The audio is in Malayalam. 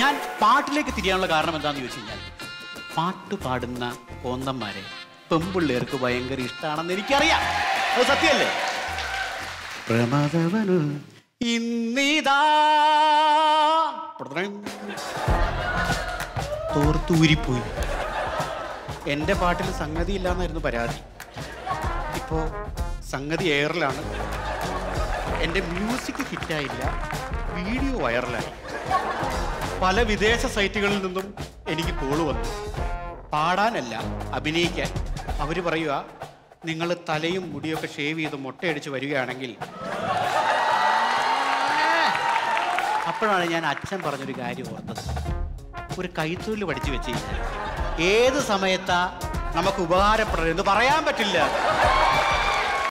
ഞാൻ പാട്ടിലേക്ക് തിരിയാനുള്ള കാരണം എന്താണെന്ന് ചോദിച്ചു കഴിഞ്ഞാൽ പാട്ട് പാടുന്ന കോന്തന്മാരെ പെമ്പിള്ളേർക്ക് ഭയങ്കര ഇഷ്ടമാണെന്ന് എനിക്കറിയാം. അത് സത്യമല്ലേ? പ്രമദവനു ഇന്നിതാ തോർത്തൂരിപ്പോയി. എന്റെ പാട്ടിൽ സംഗതി ഇല്ലാന്നായിരുന്നു പരാതി. ഇപ്പോൾ സംഗതി എയറിലാണ് എന്റെ മ്യൂസിക് ഹിറ്റായില്ല വീഡിയോ വൈറലായി. പല വിദേശ സൈറ്റുകളിൽ നിന്നും എനിക്ക് കോൾ വന്നു. പാടാനല്ല അഭിനയിക്കാൻ. അവർ പറയുക നിങ്ങൾ തലയും മുടിയൊക്കെ ഷേവ് ചെയ്ത് മുട്ടയടിച്ച് വരികയാണെങ്കിൽ അപ്പോഴാണ് ഞാൻ അച്ഛൻ പറഞ്ഞൊരു കാര്യം ഓർത്തത്. ഒരു കൈത്തൊഴിൽ പഠിച്ചു വെച്ച് ഏത് സമയത്താ നമുക്ക് ഉപകാരപ്പെടരുത് പറയാൻ പറ്റില്ല.